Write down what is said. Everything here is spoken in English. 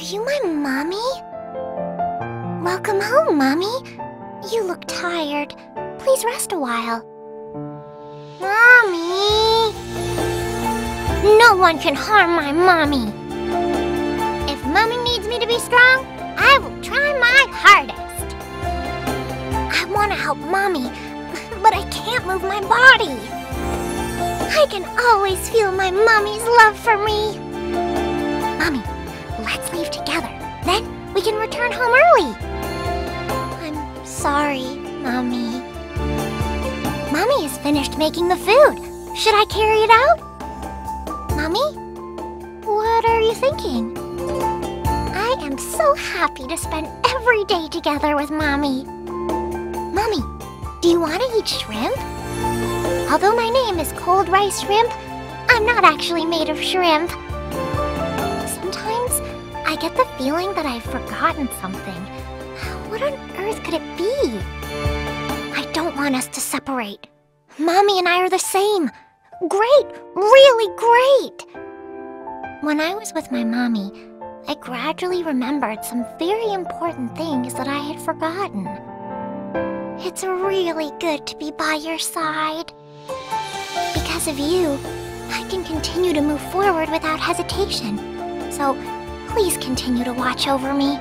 you my mommy? Welcome home, Mommy. You look tired. Please rest a while. Mommy! No one can harm my mommy. If Mommy needs me to be strong, I will try my hardest. I want to help Mommy, but I can't move my body. I can always feel my Mommy's love for me. We can return home early. I'm sorry, Mommy. Mommy has finished making the food. Should I carry it out? Mommy? What are you thinking? I am so happy to spend every day together with Mommy. Mommy, do you want to eat shrimp? Although my name is Cold Rice Shrimp, I'm not actually made of shrimp. Get the feeling that I've forgotten something. What on earth could it be? I don't want us to separate. Mommy and I are the same. Great, really great. When I was with my mommy, I gradually remembered some very important things that I had forgotten. It's really good to be by your side. Because of you, I can continue to move forward without hesitation. So please continue to watch over me.